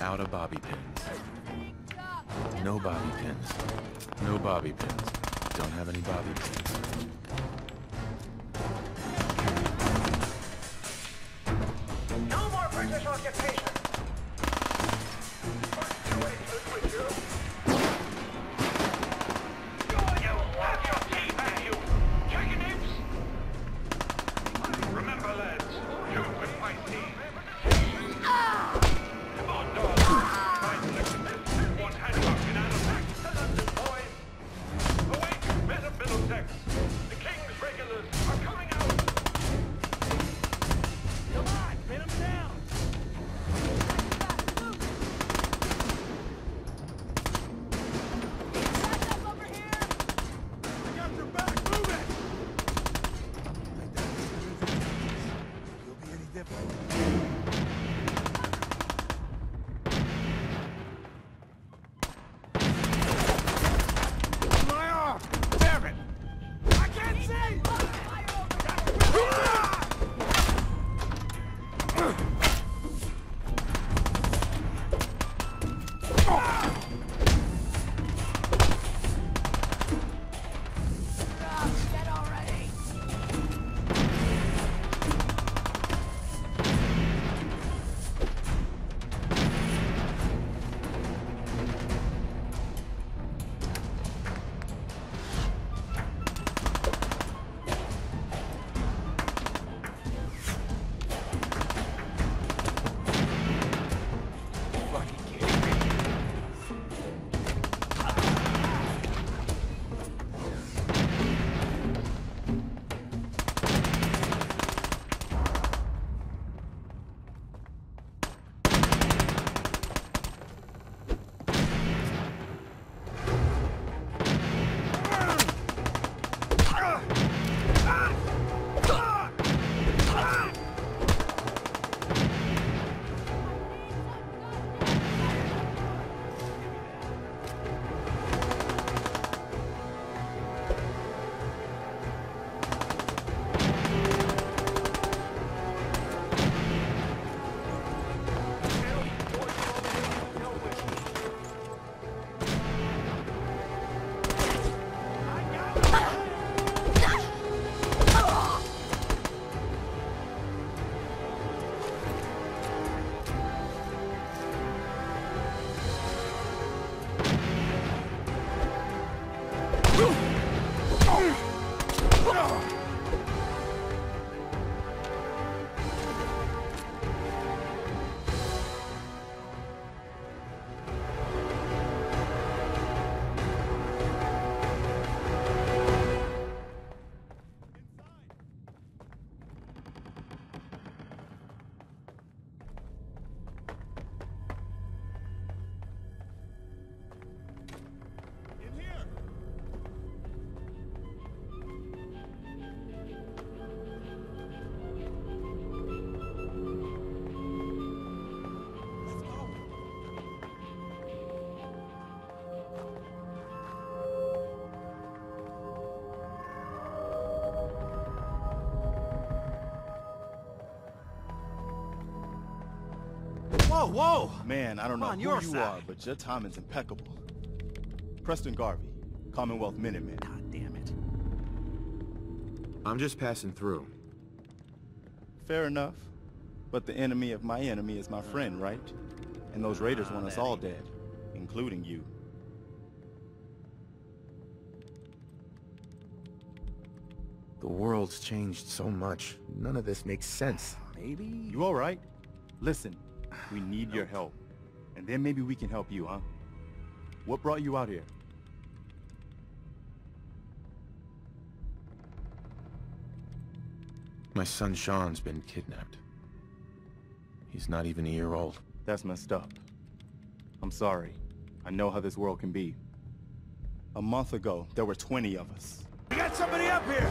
out of bobby pins. No bobby pins. No bobby pins. Don't have any bobby pins. Whoa, whoa! Man, I don't know on, who your you side. are, but your timing's impeccable. Preston Garvey, Commonwealth Minuteman. God damn it. I'm just passing through. Fair enough. But the enemy of my enemy is my friend, uh, right? And those raiders want us uh, all dead, including you. The world's changed so much. None of this makes sense. Maybe. You all right? Listen, we need your help. And then maybe we can help you, huh? What brought you out here? My son Shaun's been kidnapped. He's not even a year old. That's messed up. I'm sorry. I know how this world can be. A month ago, there were 20 of us. We got somebody up here.